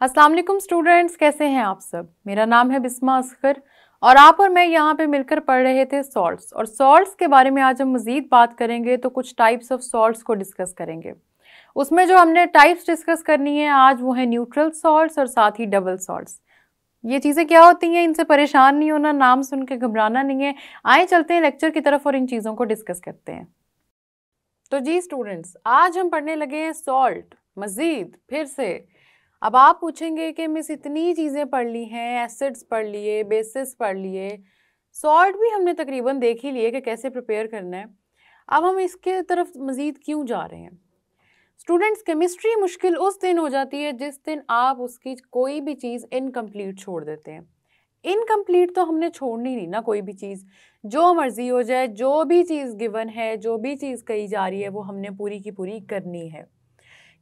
वालेकुम स्टूडेंट्स, कैसे हैं आप सब? मेरा नाम है बिस्मा असकर और आप और मैं यहाँ पे मिलकर पढ़ रहे थे सॉल्ट्स और सॉल्ट्स के बारे में आज हम मज़ीद बात करेंगे तो कुछ टाइप्स ऑफ़ सॉल्ट्स को डिस्कस करेंगे। उसमें जो हमने टाइप्स डिस्कस करनी है, आज वो है न्यूट्रल सॉल्ट्स और साथ ही डबल सॉल्ट्स ये चीज़ें क्या होती हैं? इनसे परेशान नहीं होना, नाम सुन के घबराना नहीं है। आए चलते हैं लेक्चर की तरफ़ और इन चीज़ों को डिस्कस करते हैं। तो जी स्टूडेंट्स आज हम पढ़ने लगे हैं सॉल्ट मज़ीद, फिर से। अब आप पूछेंगे कि मिस इतनी चीज़ें पढ़ ली हैं एसिड्स पढ़ लिए बेसिस पढ़ लिए सॉल्ट भी हमने तकरीबन देख ही लिए कि कैसे प्रिपेयर करना है। अब हम इसके तरफ़ मज़ीद क्यों जा रहे हैं? स्टूडेंट्स केमिस्ट्री मुश्किल उस दिन हो जाती है जिस दिन आप उसकी कोई भी चीज़ इनकम्प्लीट छोड़ देते हैं। इनकम्प्लीट तो हमने छोड़नी नहीं ना कोई भी चीज़। जो मर्ज़ी हो जाए, जो भी चीज़ गिवन है, जो भी चीज़ कही जा रही है, वो हमने पूरी की पूरी करनी है।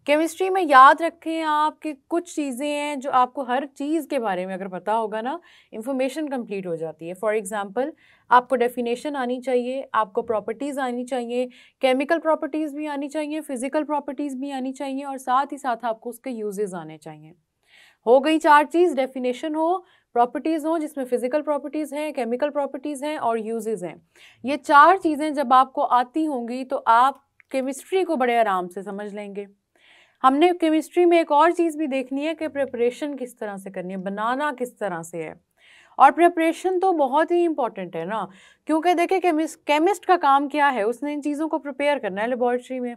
केमिस्ट्री में याद रखें आप कि कुछ चीज़ें हैं जो आपको हर चीज़ के बारे में अगर पता होगा ना इंफॉर्मेशन कंप्लीट हो जाती है। फॉर एग्जांपल आपको डेफिनेशन आनी चाहिए, आपको प्रॉपर्टीज़ आनी चाहिए केमिकल प्रॉपर्टीज़ भी आनी चाहिए फ़िज़िकल प्रॉपर्टीज़ भी आनी चाहिए और साथ ही साथ आपको उसके यूजेज़ आने चाहिए। हो गई चार चीज़ डेफिनेशन हो प्रॉपर्टीज़ हो, जिसमें फ़िज़िकल प्रॉपर्टीज़ हैं केमिकल प्रॉपर्टीज़ हैं और यूजेस हैं। ये चार चीज़ें जब आपको आती होंगी तो आप केमिस्ट्री को बड़े आराम से समझ लेंगे। हमने केमिस्ट्री में एक और चीज़ भी देखनी है कि प्रिपरेशन किस तरह से करनी है बनाना किस तरह से है। और प्रिपरेशन तो बहुत ही इंपॉर्टेंट है ना, क्योंकि देखिए केमिस्ट केमिस्ट का काम क्या है, उसने इन चीज़ों को प्रिपेयर करना है लेबॉर्ट्री में।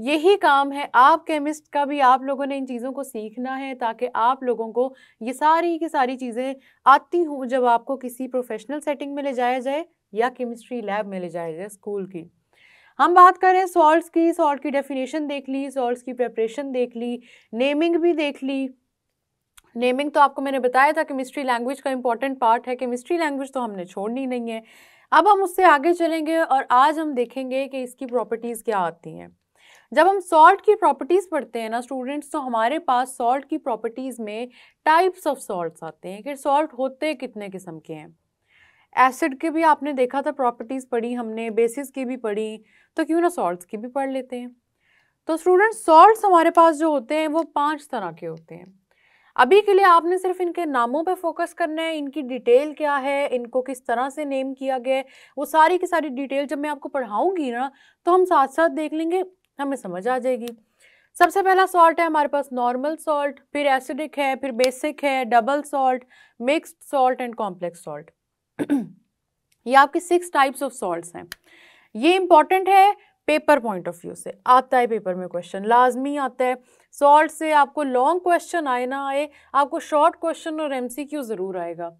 यही काम है, आप केमिस्ट का भी आप लोगों ने इन चीज़ों को सीखना है ताकि आप लोगों को ये सारी की सारी चीज़ें आती हों जब आपको किसी प्रोफेशनल सेटिंग में ले जाया जाए या केमिस्ट्री लैब में ले जाया जाए स्कूल की। हम बात करें सॉल्ट्स की सॉल्ट की डेफिनेशन देख ली सॉल्ट्स की प्रेपरेशन देख ली नेमिंग भी देख ली। नेमिंग तो आपको मैंने बताया था केमिस्ट्री लैंग्वेज का इंपॉर्टेंट पार्ट है केमिस्ट्री लैंग्वेज तो हमने छोड़नी नहीं है। अब हम उससे आगे चलेंगे और आज हम देखेंगे कि इसकी प्रॉपर्टीज़ क्या आती हैं। जब हम सॉल्ट की प्रॉपर्टीज़ पढ़ते हैं ना स्टूडेंट्स तो हमारे पास सॉल्ट की प्रॉपर्टीज़ में टाइप्स ऑफ़ सॉल्ट्स आते हैं कि सॉल्ट होते कितने किस्म के हैं। एसिड के भी आपने देखा था, प्रॉपर्टीज़ पढ़ी हमने, बेसिस की भी पढ़ी तो क्यों ना सॉल्ट्स की भी पढ़ लेते हैं। तो स्टूडेंट सॉल्ट्स हमारे पास जो होते हैं, वो पाँच तरह के होते हैं। अभी के लिए आपने सिर्फ़ इनके नामों पे फोकस करना है, इनकी डिटेल क्या है, इनको किस तरह से नेम किया गया है, वो सारी की सारी डिटेल जब मैं आपको पढ़ाऊँगी ना तो हम साथ साथ देख लेंगे, हमें समझ आ जाएगी। सबसे पहला सॉल्ट है हमारे पास नॉर्मल सॉल्ट, फिर एसिडिक है, फिर बेसिक है, double salt, mixed salt and complex salt. ये आपके सिक्स टाइप्स ऑफ़ सॉल्ट्स हैं। ये इंपॉर्टेंट है पेपर पॉइंट ऑफ़ व्यू से। आता है पेपर में क्वेश्चन लाजमी आता है। सॉल्ट से आपको लॉन्ग क्वेश्चन आए ना आए, आपको शॉर्ट क्वेश्चन और एमसीक्यू ज़रूर आएगा।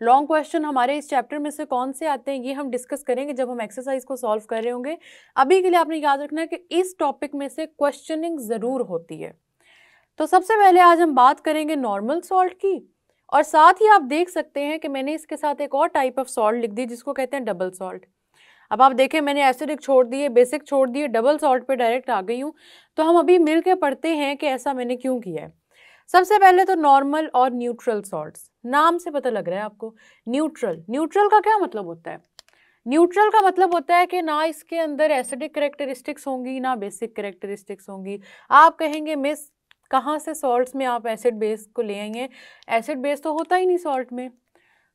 लॉन्ग क्वेश्चन हमारे इस चैप्टर में से कौन से आते हैं, ये हम डिस्कस करेंगे जब हम एक्सरसाइज को सॉल्व कर रहे होंगे। अभी के लिए आपने याद रखना है कि इस टॉपिक में से क्वेश्चनिंग ज़रूर होती है। तो सबसे पहले आज हम बात करेंगे नॉर्मल सॉल्ट की। और साथ ही आप देख सकते हैं कि मैंने इसके साथ एक और टाइप ऑफ़ सॉल्ट लिख दी, जिसको कहते हैं डबल सॉल्ट अब आप देखें, मैंने एसिडिक छोड़ दिए बेसिक छोड़ दिए डबल सॉल्ट पे डायरेक्ट आ गई हूँ। तो हम अभी मिल के पढ़ते हैं कि ऐसा मैंने क्यों किया है। सबसे पहले तो नॉर्मल और न्यूट्रल सॉल्ट्स नाम से पता लग रहा है आपको? न्यूट्रल न्यूट्रल का क्या मतलब होता है? न्यूट्रल का मतलब होता है कि ना इसके अंदर एसिडिक करेक्टरिस्टिक्स होंगी, ना बेसिक करेक्टरिस्टिक्स होंगी। आप कहेंगे, मिस कहाँ से सॉल्ट्स में आप एसिड बेस को ले आएँगे? एसिड बेस तो होता ही नहीं सॉल्ट में।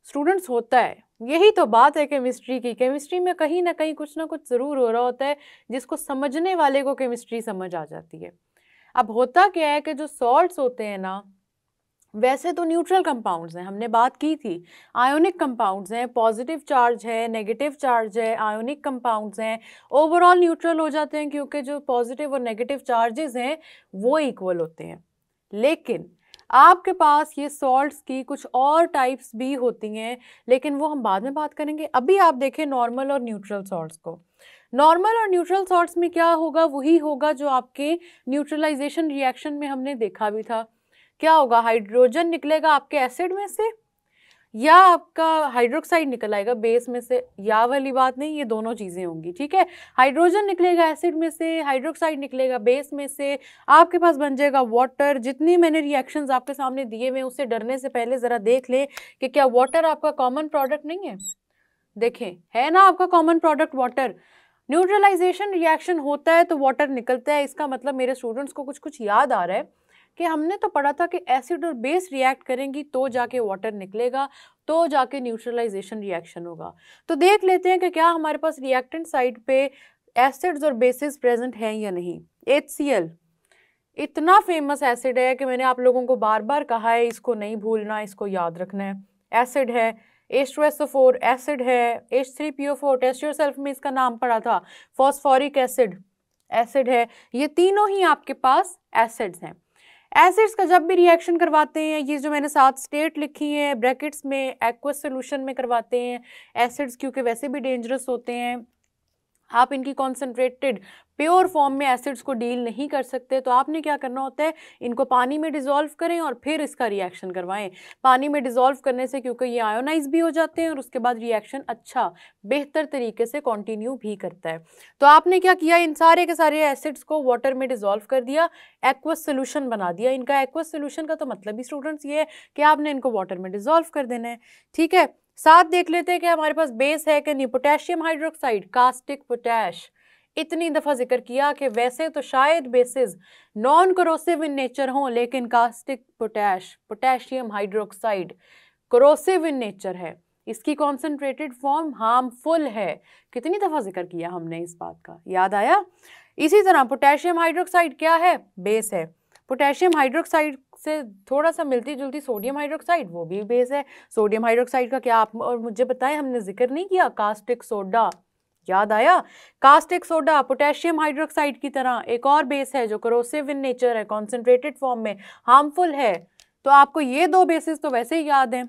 स्टूडेंट्स होता है। यही तो बात है केमिस्ट्री की। केमिस्ट्री में कहीं ना कहीं कुछ ना कुछ ज़रूर हो रहा होता है, जिसको समझने वाले को केमिस्ट्री समझ आ जाती है। अब होता क्या है कि जो सॉल्ट्स होते हैं ना वैसे तो न्यूट्रल कंपाउंड्स हैं, हमने बात की थी। आयोनिक कंपाउंड्स हैं, पॉजिटिव चार्ज है, नेगेटिव चार्ज है, आयोनिक कंपाउंड्स हैं। ओवरऑल न्यूट्रल हो जाते हैं क्योंकि जो पॉजिटिव और नेगेटिव चार्जेस हैं, वो इक्वल होते हैं। लेकिन आपके पास ये सॉल्ट्स की कुछ और टाइप्स भी होती हैं, लेकिन वो हम बाद में बात करेंगे। अभी आप देखें नॉर्मल और न्यूट्रल सॉल्ट्स को। नॉर्मल और न्यूट्रल सॉल्ट्स में क्या होगा, वही होगा जो आपके न्यूट्रलाइजेशन रिएक्शन में हमने देखा भी था। क्या होगा? हाइड्रोजन निकलेगा आपके एसिड में से? या आपका हाइड्रोक्साइड निकल आएगा बेस में से? या वाली बात नहीं, ये दोनों चीज़ें होंगी, ठीक है? हाइड्रोजन निकलेगा एसिड में से हाइड्रोक्साइड निकलेगा बेस में से, आपके पास बन जाएगा वाटर जितनी मैंने रिएक्शंस आपके सामने दिए हुए उससे डरने से पहले ज़रा देख ले कि क्या वाटर आपका कॉमन प्रोडक्ट नहीं है? देखें, है ना आपका common product water neutralization reaction होता है तो वाटर निकलता है। इसका मतलब मेरे स्टूडेंट्स को कुछ कुछ याद आ रहा है। कि हमने तो पढ़ा था कि एसिड और बेस रिएक्ट करेंगी तो जाके वाटर निकलेगा तो जाके न्यूट्रलाइजेशन रिएक्शन होगा। तो देख लेते हैं कि क्या हमारे पास रिएक्टेंट साइड पे एसिड्स और बेसिस प्रेजेंट हैं या नहीं। एच इतना फ़ेमस एसिड है कि मैंने आप लोगों को बार बार कहा है, इसको नहीं भूलना, इसको याद रखना है। एसिड है H two S O four acid है H three P O four test yourself में इसका नाम पड़ा था। फॉस्फोरिक एसिड एसिड है। ये तीनों ही आपके पास एसिड्स हैं। एसिड्स का जब भी रिएक्शन करवाते हैं, ये जो मैंने सात स्टेट लिखी है ब्रैकेट्स में एक्वस सोल्यूशन में करवाते हैं एसिड्स क्योंकि वैसे भी डेंजरस होते हैं। आप इनकी कॉन्सेंट्रेटेड प्योर फॉर्म में एसिड्स को डील नहीं कर सकते तो आपने क्या करना होता है? इनको पानी में डिज़ोल्व करें और फिर इसका रिएक्शन करवाएँ। पानी में डिज़ोल्व करने से क्योंकि ये आयोनाइज भी हो जाते हैं और उसके बाद रिएक्शन अच्छा बेहतर तरीके से कंटिन्यू भी करता है। तो आपने क्या किया? इन सारे के सारे एसिड्स को वाटर में डिज़ोल्व कर दिया एक्वस सोल्यूशन बना दिया। इनका एक्वस सोल्यूशन का तो मतलब ही स्टूडेंट्स ये है कि आपने इनको वाटर में डिज़ोल्व कर देना है। ठीक है? साथ देख लेते हैं कि हमारे पास बेस है कि नहीं पोटेशियम हाइड्रोक्साइड कास्टिक पोटैश इतनी दफ़ा ज़िक्र किया कि वैसे तो शायद bases non corrosive in nature हों, लेकिन caustic potash potassium hydroxide corrosive in nature है। इसकी कॉन्सेंट्रेटेड फॉर्म हार्मफुल है। कितनी दफ़ा ज़िक्र किया हमने इस बात का? याद आया? इसी तरह पोटेशियम हाइड्रोक्साइड क्या है? बेस है। पोटेशियम हाइड्रोक्साइड से थोड़ा सा मिलती जुलती सोडियम हाइड्रोक्साइड, वो भी बेस है। सोडियम हाइड्रोक्साइड का क्या आप और मुझे बताएँ, हमने ज़िक्र नहीं किया कास्टिक सोडा? याद आया? कास्टिक सोडा पोटेशियम हाइड्रोक्साइड की तरह एक और बेस है जो करोसिव इन नेचर है कॉन्सेंट्रेटेड फॉर्म में हार्मफुल है। तो आपको ये दो बेसिस तो वैसे ही याद हैं।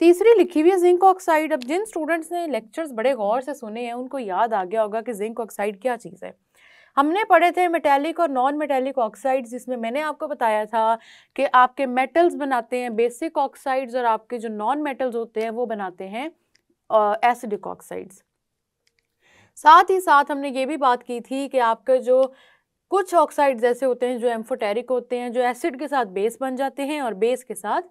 तीसरी, लिखी हुई है जिंक ऑक्साइड अब जिन स्टूडेंट्स ने लेक्चर्स बड़े गौर से सुने हैं, उनको याद आ गया होगा कि जिंक ऑक्साइड क्या चीज़ है। हमने पढ़े थे मेटेलिक और नॉन मेटेलिक ऑक्साइड्स जिसमें मैंने आपको बताया था कि आपके मेटल्स बनाते हैं बेसिक ऑक्साइड्स और आपके जो नॉन मेटल्स होते हैं, वो बनाते हैं एसिडिक ऑक्साइड्स साथ ही साथ हमने ये भी बात की थी कि आपके जो कुछ ऑक्साइड्स ऐसे होते हैं जो एम्फोटेरिक होते हैं, जो एसिड के साथ बेस बन जाते हैं और बेस के साथ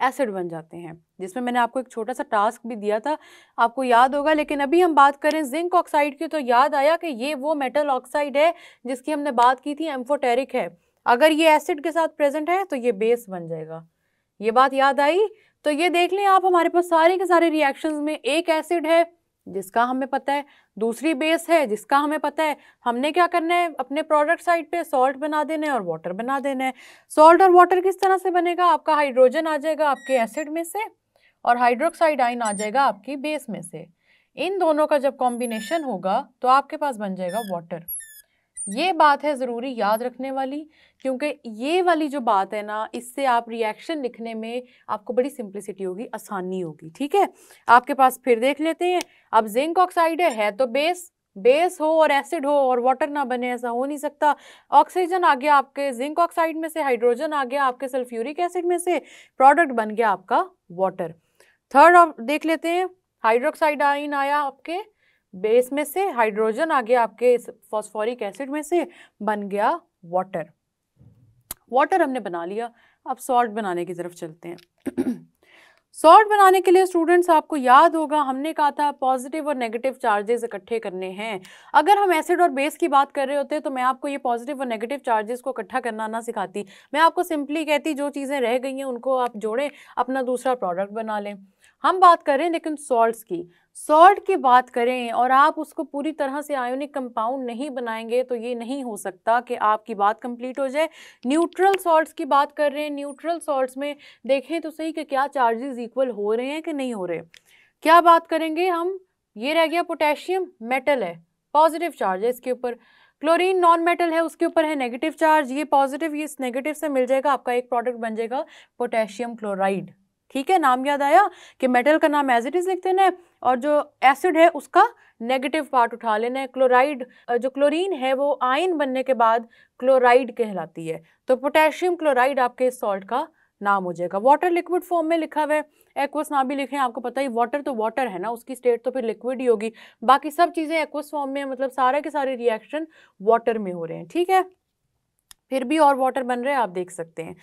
एसिड बन जाते हैं। जिसमें मैंने आपको एक छोटा सा टास्क भी दिया था, आपको याद होगा, लेकिन अभी हम बात करें जिंक ऑक्साइड की तो याद आया कि ये वो मेटल ऑक्साइड है जिसकी हमने बात की थी, एम्फोटेरिक है। अगर ये एसिड के साथ प्रेजेंट है तो ये बेस बन जाएगा। ये बात याद आई? तो ये देख लें आप, हमारे पास सारे के सारे रिएक्शंस में एक एसिड है जिसका हमें पता है, दूसरी बेस है, जिसका हमें पता है, हमने क्या करना है, अपने प्रोडक्ट साइड पे सॉल्ट बना देना है और वाटर बना देना है। सॉल्ट और वाटर किस तरह से बनेगा? आपका हाइड्रोजन आ जाएगा आपके एसिड में से और हाइड्रोक्साइड आइन आ जाएगा आपकी बेस में से। इन दोनों का जब कॉम्बिनेशन होगा तो आपके पास बन जाएगा वाटर ये बात है ज़रूरी याद रखने वाली क्योंकि ये वाली जो बात है ना इससे आप रिएक्शन लिखने में आपको बड़ी सिंप्लिसिटी होगी आसानी होगी ठीक है? आपके पास फिर देख लेते हैं। अब जिंक ऑक्साइड है, है तो बेस बेस हो और एसिड हो और वाटर ना बने ऐसा हो नहीं सकता। ऑक्सीजन आ गया आपके जिंक ऑक्साइड में से हाइड्रोजन आ गया आपके सल्फ्यूरिक एसिड में से प्रोडक्ट बन गया आपका वाटर थर्ड देख लेते हैं हाइड्रोक्साइड आइन आया आपके बेस में से, हाइड्रोजन आ गया आपके फॉस्फोरिक एसिड में से बन गया वाटर। वाटर हमने बना लिया। अब सॉल्ट बनाने की तरफ़ चलते हैं। सॉल्ट बनाने के लिए स्टूडेंट्स, आपको याद होगा, हमने कहा था पॉजिटिव और नेगेटिव चार्जेस इकट्ठे करने हैं। अगर हम एसिड और बेस की बात कर रहे होते तो मैं आपको ये पॉजिटिव और नेगेटिव चार्जेस को इकट्ठा करना ना सिखाती। मैं आपको सिंपली कहती, जो चीज़ें रह गई हैं उनको आप जोड़ें, अपना दूसरा प्रोडक्ट बना लें। हम बात करें लेकिन सॉल्ट्स की। सॉल्ट की बात करें और आप उसको पूरी तरह से आयोनिक कंपाउंड नहीं बनाएँगे तो ये नहीं हो सकता कि आपकी बात कंप्लीट हो जाए। न्यूट्रल सॉल्ट्स की बात कर रहे हैं। न्यूट्रल सॉल्ट्स में देखें तो सही कि क्या चार्जेस इक्वल हो रहे हैं कि नहीं हो रहे। क्या बात करेंगे हम? ये रह गया पोटेशियम, मेटल है। पॉजिटिव चार्ज है इसके ऊपर। क्लोरीन नॉन मेटल है, उसके ऊपर है नेगेटिव चार्ज। ये पॉजिटिव, ये इस नेगेटिव से मिल जाएगा, आपका एक प्रोडक्ट बन जाएगा पोटेशियम क्लोराइड। ठीक है, नाम याद आया कि मेटल का नाम एज इट इज़ लिख देना है और जो एसिड है उसका नेगेटिव पार्ट उठा लेना है। क्लोराइड जो क्लोरीन है वो आयन बनने के बाद क्लोराइड कहलाती है। तो पोटेशियम क्लोराइड आपके इस सॉल्ट का नाम हो जाएगा। वाटर लिक्विड फॉर्म में लिखा हुआ है। एक्वस ना भी लिखें, आपको पता ही वाटर तो वाटर है ना, उसकी स्टेट तो फिर लिक्विड ही होगी। बाकी सब चीज़ें एक्वस फॉर्म में मतलब सारे के सारे रिएक्शन वाटर में हो रहे हैं। ठीक है? फिर भी और वाटर बन रहे हैं, आप देख सकते हैं।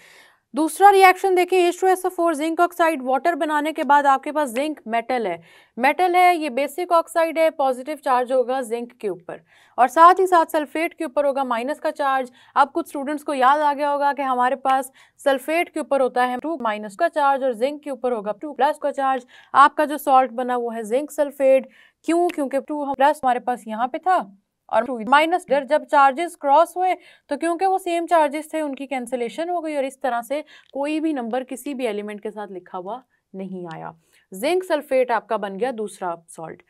दूसरा रिएक्शन देखिए H two S four zinc oxide water बनाने के बाद आपके पास जिंक मेटल है। मेटल है, ये बेसिक ऑक्साइड है पॉजिटिव चार्ज होगा जिंक के ऊपर। और साथ ही साथ सल्फेट के ऊपर होगा माइनस का चार्ज अब कुछ स्टूडेंट्स को याद आ गया होगा कि हमारे पास सल्फेट के ऊपर होता है टू माइनस का चार्ज और जिंक के ऊपर होगा टू प्लस का चार्ज आपका जो सॉल्ट बना वो है जिंक सल्फेट क्यों? क्योंकि टू प्लस हमारे पास यहाँ पे था। और माइनस डर जब चार्जेस क्रॉस हुए तो क्योंकि वो सेम चार्जेस थे, उनकी कैंसिलेशन हो गई और इस तरह से कोई भी नंबर किसी भी एलिमेंट के साथ लिखा हुआ नहीं आया। जिंक सल्फेट आपका बन गया दूसरा सॉल्ट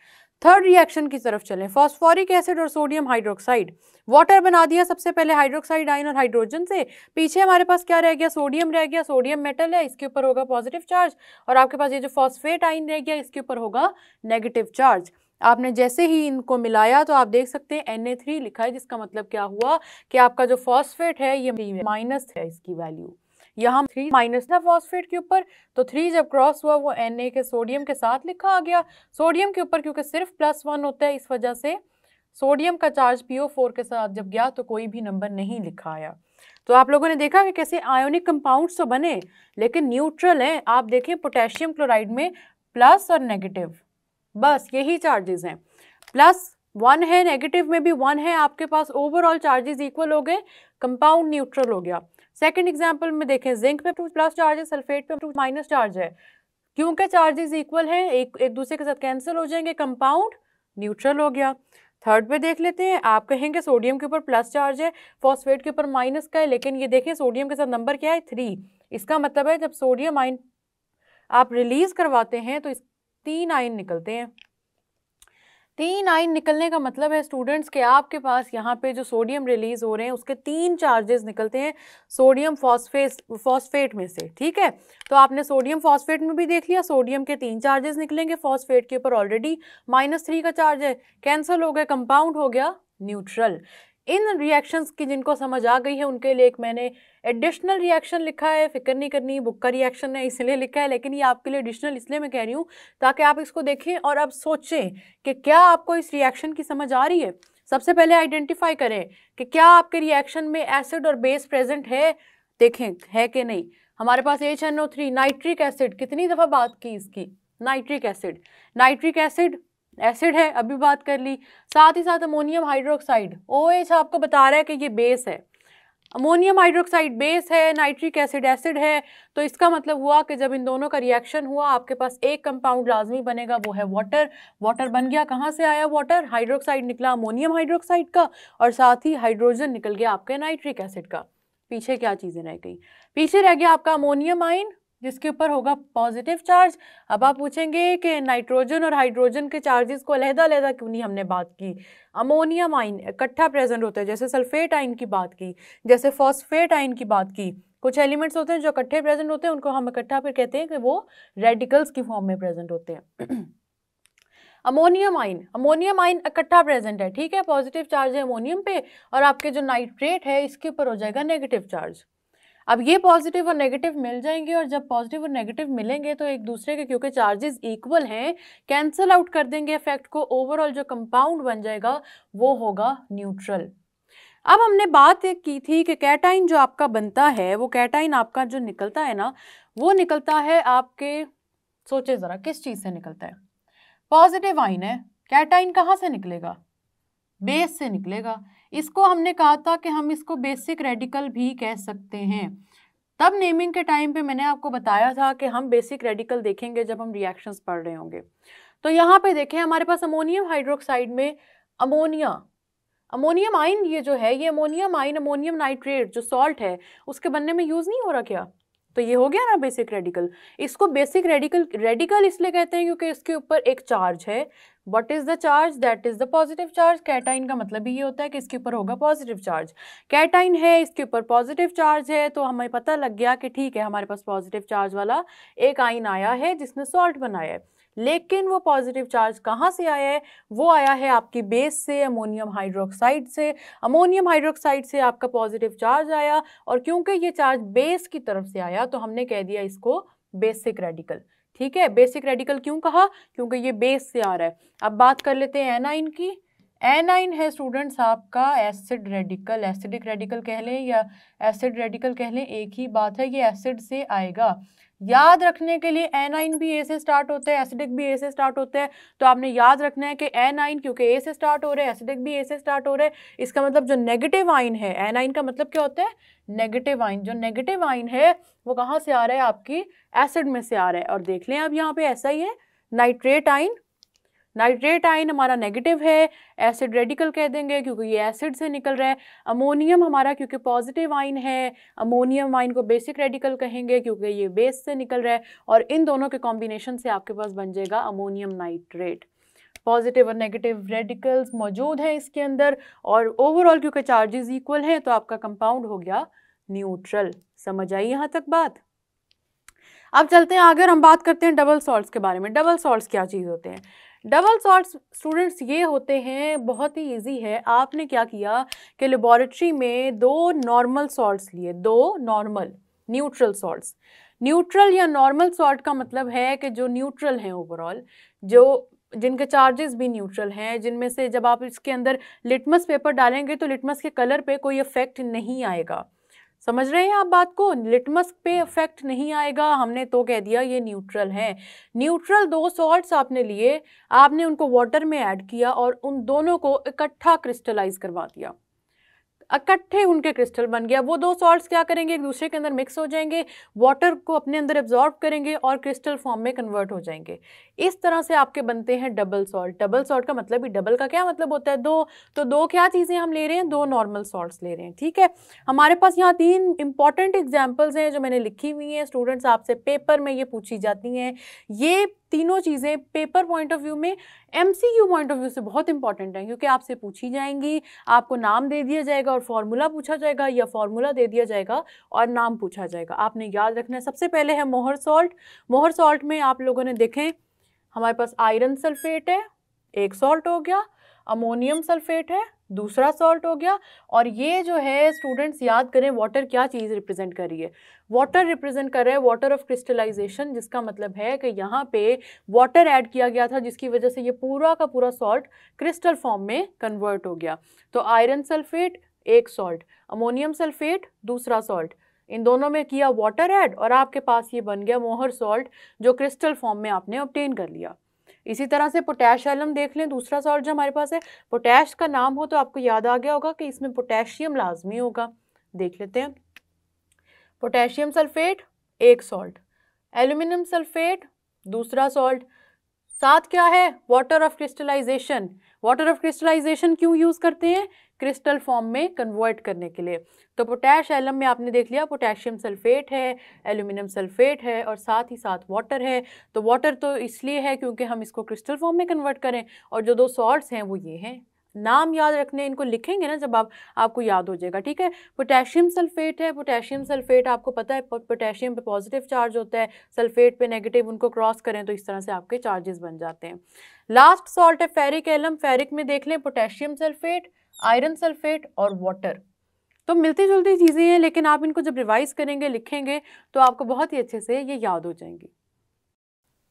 थर्ड रिएक्शन की तरफ़ चलें। फॉस्फोरिक एसिड और सोडियम हाइड्रोक्साइड वाटर बना दिया सबसे पहले हाइड्रोक्साइड आयन और हाइड्रोजन से। पीछे हमारे पास क्या रह गया? सोडियम रह गया। सोडियम मेटल है, इसके ऊपर होगा पॉजिटिव चार्ज और आपके पास ये जो फॉस्फेट आयन रह गया, इसके ऊपर होगा नेगेटिव चार्ज आपने जैसे ही इनको मिलाया तो आप देख सकते हैं Na3 लिखा है, जिसका मतलब क्या हुआ कि आपका जो फॉस्फेट है, ये माइनस है इसकी वैल्यू यहाँ थ्री माइनस था फॉस्फेट के ऊपर तो थ्री जब क्रॉस हुआ, वो Na के सोडियम के साथ लिखा आ गया। सोडियम के ऊपर क्योंकि सिर्फ़ प्लस वन होता है, इस वजह से सोडियम का चार्ज पी फोर के साथ जब गया तो कोई भी नंबर नहीं लिखा आया। तो आप लोगों ने देखा कि कैसे आयोनिक कंपाउंड्स तो बने, लेकिन न्यूट्रल हैं। आप देखें पोटेशियम क्लोराइड में प्लस और नेगेटिव बस, यही चार्जेस हैं। प्लस वन है नेगेटिव में भी वन है, आपके पास ओवरऑल चार्जेस इक्वल हो गए कंपाउंड न्यूट्रल हो गया। सेकंड एग्जांपल में देखें जिंक पे टू प्लस चार्ज है सल्फेट पे टू माइनस चार्ज है। क्योंकि चार्जेस इक्वल हैं? एक एक दूसरे के साथ कैंसिल हो जाएँगे कंपाउंड न्यूट्रल हो गया। थर्ड पे देख लेते हैं, आप कहेंगे सोडियम के ऊपर प्लस चार्ज है फॉस्फेट के ऊपर माइनस का है, लेकिन ये देखें सोडियम के साथ नंबर क्या है? थ्री इसका मतलब है जब सोडियम आइन आप रिलीज़ करवाते हैं तो इस तीन आइन निकलते हैं। तीन आइन निकलने का मतलब है स्टूडेंट्स के आपके पास यहाँ पे जो सोडियम रिलीज़ हो रहे हैं, उसके तीन चार्जेस निकलते हैं सोडियम फॉस्फेट फॉस्फेट में से, ठीक है? तो आपने सोडियम फॉस्फेट में भी देख लिया सोडियम के तीन चार्जेस निकलेंगे फॉस्फेट के ऊपर ऑलरेडी माइनस थ्री का चार्ज है। कैंसिल हो गया कंपाउंड हो गया न्यूट्रल इन रिएक्शंस की जिनको समझ आ गई है, उनके लिए एक मैंने एडिशनल रिएक्शन लिखा है, फ़िक्र नहीं करनी बुक का रिएक्शन है, इसलिए लिखा है, लेकिन ये आपके लिए एडिशनल इसलिए मैं कह रही हूँ, ताकि आप इसको देखें और अब सोचें कि क्या आपको इस रिएक्शन की समझ आ रही है। सबसे पहले आइडेंटिफाई करें कि क्या आपके रिएक्शन में एसिड और बेस प्रेजेंट है, देखें, है कि नहीं। हमारे पास H N O three nitric acid कितनी दफ़ा बात की इसकी? Nitric acid nitric acid acid है, अभी बात कर ली। साथ ही साथ अमोनियम हाइड्रोक्साइड। ओ एच आपको बता रहा है कि ये बेस है। अमोनियम हाइड्रोक्साइड बेस है, नाइट्रिक एसिड एसिड है तो इसका मतलब हुआ कि जब इन दोनों का रिएक्शन हुआ, आपके पास एक कंपाउंड लाजमी बनेगा, वो है वाटर। वाटर बन गया, कहाँ से आया वाटर? हाइड्रोक्साइड निकला अमोनियम हाइड्रोक्साइड का, और साथ ही हाइड्रोजन निकल गया आपके नाइट्रिक एसिड का। पीछे क्या चीज़ें रह गई? पीछे रह गया आपका अमोनियम आइन जिसके ऊपर होगा पॉजिटिव चार्ज अब आप पूछेंगे कि नाइट्रोजन और हाइड्रोजन के चार्जेस को अलहदा अलहदा क्यों नहीं हमने बात की? अमोनियम आइन इकट्ठा प्रेजेंट होता है, जैसे सल्फेट आइन की बात की, जैसे फॉस्फेट आइन की बात की। कुछ एलिमेंट्स होते हैं जो इकट्ठे प्रेजेंट होते हैं, उनको हम इकट्ठा फिर कहते हैं कि वो रेडिकल्स की फॉर्म में प्रेजेंट होते हैं। अमोनियम आइन अमोनियम आइन इकट्ठा प्रेजेंट है, ठीक है? पॉजिटिव चार्ज है अमोनियम पे और आपके जो नाइट्रेट है, इसके ऊपर हो जाएगा नेगेटिव चार्ज अब ये पॉजिटिव और नेगेटिव मिल जाएँगे और जब पॉजिटिव और नेगेटिव मिलेंगे तो एक दूसरे के, क्योंकि चार्जेस इक्वल हैं कैंसिल आउट कर देंगे इफ़ेक्ट को ओवरऑल जो कंपाउंड बन जाएगा, वो होगा न्यूट्रल अब हमने बात की थी कि कैटाइन जो आपका बनता है, वो कैटाइन आपका जो निकलता है ना, वो निकलता है आपके सोचे ज़रा, किस चीज़ से निकलता है? पॉजिटिव आइन है कैटाइन कहाँ से निकलेगा? बेस से निकलेगा। इसको हमने कहा था कि हम इसको बेसिक रेडिकल भी कह सकते हैं। तब नेमिंग के टाइम पे मैंने आपको बताया था कि हम बेसिक रेडिकल देखेंगे जब हम रिएक्शंस पढ़ रहे होंगे। तो यहाँ पे देखें, हमारे पास अमोनियम हाइड्रोक्साइड में अमोनिया अमोनियम आइन ये जो है, ये अमोनियम आइन अमोनियम नाइट्रेट जो सॉल्ट है, उसके बनने में यूज़ नहीं हो रहा क्या? तो ये हो गया ना बेसिक रेडिकल इसको बेसिक रेडिकल रेडिकल इसलिए कहते हैं क्योंकि इसके ऊपर एक चार्ज है। What is the charge that is the positive charge cation का मतलब ये होता है कि इसके ऊपर होगा पॉजिटिव चार्ज कैटाइन है, इसके ऊपर पॉजिटिव चार्ज है तो हमें पता लग गया कि ठीक है, हमारे पास पॉजिटिव चार्ज वाला एक आइन आया है जिसने सॉल्ट बनाया है। लेकिन वो पॉजिटिव चार्ज कहाँ से आया है? वो आया है आपकी बेस से, अमोनियम हाइड्रोक्साइड से। अमोनियम हाइड्रोक्साइड से आपका पॉजिटिव चार्ज आया और क्योंकि ये चार्ज बेस की तरफ़ से आया तो हमने कह दिया इसको बेसिक रेडिकल। ठीक है? बेसिक रेडिकल क्यों कहा? क्योंकि ये बेस से आ रहा है। अब बात कर लेते हैं एनाइन की। एनाइन है स्टूडेंट्स आपका, एसिड रेडिकल। एसिडिक रेडिकल कह लें या एसिड रेडिकल कह लें, एक ही बात है, ये एसिड से आएगा। याद रखने के लिए एनाइन भी ए से स्टार्ट होता है, एसिडिक भी ए से स्टार्ट होता है। तो आपने याद रखना है कि एनाइन, क्योंकि ए से स्टार्ट हो रहा है, एसिडिक भी ए से स्टार्ट हो रहा है। इसका मतलब जो नेगेटिव आइन है, एनाइन का मतलब क्या होता है? Negative ion. जो नेगेटिव आइन है, वो कहाँ से आ रहा है? आपकी एसिड में से आ रहा है। और देख लें आप यहाँ पे ऐसा ही है नाइट्रेट आइन नाइट्रेट आइन हमारा नेगेटिव है एसिड रेडिकल कह देंगे क्योंकि ये एसिड से निकल रहा है। अमोनियम हमारा क्योंकि पॉजिटिव आइन है अमोनियम आइन को बेसिक रेडिकल कहेंगे क्योंकि ये बेस से निकल रहा है और इन दोनों के कॉम्बिनेशन से आपके पास बन जाएगा अमोनियम नाइट्रेट पॉजिटिव और नेगेटिव रेडिकल्स मौजूद हैं इसके अंदर और ओवरऑल क्योंकि चार्जेस इक्वल हैं तो आपका कंपाउंड हो गया न्यूट्रल समझ आई यहाँ तक बात? अब चलते हैं अगर हम बात करते हैं डबल सॉल्ट्स के बारे में। डबल सॉल्ट्स क्या चीज़ होते हैं? डबल सॉल्ट स्टूडेंट्स ये होते हैं, बहुत ही इजी है। आपने क्या किया कि लेबॉरेटरी में दो नॉर्मल सॉल्ट्स लिए, दो नॉर्मल न्यूट्रल सॉल्ट्स न्यूट्रल या नॉर्मल सॉल्ट का मतलब है कि जो न्यूट्रल हैं ओवरऑल जो, जिनके चार्जेस भी न्यूट्रल हैं, जिनमें से जब आप इसके अंदर लिटमस पेपर डालेंगे तो लिटमस के कलर पे कोई इफ़ेक्ट नहीं आएगा। समझ रहे हैं आप बात को? लिटमस पे इफ़ेक्ट नहीं आएगा। हमने तो कह दिया ये न्यूट्रल है। न्यूट्रल दो सॉल्ट्स आपने लिए। आपने उनको वाटर में ऐड किया और उन दोनों को इकट्ठा क्रिस्टलाइज करवा दिया। इकट्ठे उनके क्रिस्टल बन गया। वो दो सॉल्ट्स क्या करेंगे? एक दूसरे के अंदर मिक्स हो जाएँगे वाटर को अपने अंदर एब्जॉर्ब करेंगे और क्रिस्टल फॉर्म में कन्वर्ट हो जाएँगे। इस तरह से आपके बनते हैं डबल सॉल्ट डबल सॉल्ट का मतलब भी डबल का क्या मतलब होता है? दो। तो दो क्या चीज़ें हम ले रहे हैं? दो नॉर्मल सॉल्ट्स ले रहे हैं, ठीक है? हमारे पास यहाँ तीन इंपॉर्टेंट एग्जाम्पल्स हैं जो मैंने लिखी हुई हैं। स्टूडेंट्स आपसे पेपर में ये पूछी जाती हैं। ये तीनों चीज़ें पेपर पॉइंट ऑफ़ व्यू में एम पॉइंट ऑफ़ व्यू से बहुत इंपॉर्टेंट है, क्योंकि आपसे पूछी जाएँगी, आपको नाम दे दिया जाएगा और फॉर्मूला पूछा जाएगा या फॉर्मूला दे दिया जाएगा और नाम पूछा जाएगा। आपने याद रखना है, सबसे पहले है मोहर सॉल्ट। मोहर सॉल्ट में आप लोगों ने देखें, हमारे पास आयरन सल्फेट है, एक सॉल्ट हो गया, अमोनियम सल्फेट है, दूसरा सॉल्ट हो गया, और ये जो है स्टूडेंट्स याद करें वाटर क्या चीज़ रिप्रेजेंट कर रही है? वाटर रिप्रेजेंट कर रहा है वाटर ऑफ़ क्रिस्टलाइजेशन जिसका मतलब है कि यहाँ पे वाटर ऐड किया गया था, जिसकी वजह से ये पूरा का पूरा सॉल्ट क्रिस्टल फॉर्म में कन्वर्ट हो गया। तो आयरन सल्फेट एक सॉल्ट अमोनियम सल्फेट दूसरा सॉल्ट इन दोनों में किया वाटर ऐड और आपके पास ये बन गया मोहर सॉल्ट जो क्रिस्टल फॉर्म में आपने ऑप्टेन कर लिया. इसी तरह से पोटैश एलम देख लें, दूसरा सॉल्ट जो हमारे पास है पोटैश का नाम हो तो आपको याद आ गया होगा कि इसमें पोटेशियम लाजमी होगा. देख लेते हैं. पोटेशियम सल्फेट एक सॉल्ट एल्यूमिनियम सल्फेट दूसरा सॉल्ट साथ क्या है? Water of crystallisation water of crystallisation क्यों यूज़ करते हैं? क्रिस्टल फॉर्म में कन्वर्ट करने के लिए। तो पोटैश एलम में आपने देख लिया पोटेशियम सल्फेट है एल्यूमिनियम सल्फेट है और साथ ही साथ वाटर है। तो वाटर तो इसलिए है क्योंकि हम इसको क्रिस्टल फॉर्म में कन्वर्ट करें और जो दो सॉल्ट्स हैं वो ये हैं। नाम याद रखने, इनको लिखेंगे ना जब आप, आपको याद हो जाएगा, ठीक है? पोटेशियम सल्फेट है, पोटेशियम सल्फेट आपको पता है पोटेशियम पे पॉजिटिव चार्ज होता है, सल्फेट पे नेगेटिव उनको क्रॉस करें तो इस तरह से आपके चार्जेस बन जाते हैं। लास्ट सॉल्ट है फेरिक एलम, फेरिक में देख लें, पोटेशियम सल्फेट, आयरन सल्फेट और वाटर। तो मिलती जुलती चीज़ें हैं, लेकिन आप इनको जब रिवाइज करेंगे, लिखेंगे तो आपको बहुत ही अच्छे से ये याद हो जाएँगी।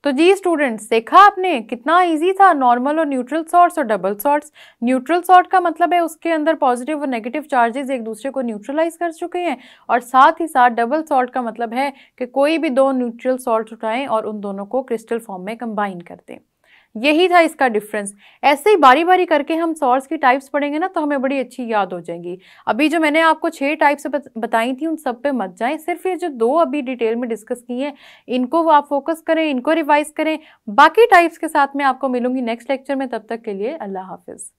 तो जी स्टूडेंट्स देखा आपने? कितना इजी था नॉर्मल और न्यूट्रल सॉर्ट्स और डबल सॉर्ट्स न्यूट्रल सॉर्ट का मतलब है उसके अंदर पॉजिटिव और नेगेटिव चार्जेस एक दूसरे को न्यूट्रलाइज कर चुके हैं और साथ ही साथ डबल सॉल्ट का मतलब है कि कोई भी दो न्यूट्रल सॉल्ट उठाएँ और उन दोनों को क्रिस्टल फॉर्म में कंबाइन कर दें। यही था इसका डिफरेंस ऐसे ही बारी बारी करके हम सॉर्स की टाइप्स पढ़ेंगे ना तो हमें बड़ी अच्छी याद हो जाएँगी। अभी जो मैंने आपको छः टाइप्स बताई थी, उन सब पे मत जाएँ। सिर्फ़ ये जो दो अभी डिटेल में डिस्कस की हैं, इनको आप फोकस करें, इनको रिवाइज करें। बाकी टाइप्स के साथ मैं आपको मिलूँगी नेक्स्ट लेक्चर में, तब तक के लिए अल्लाह हाफिज़।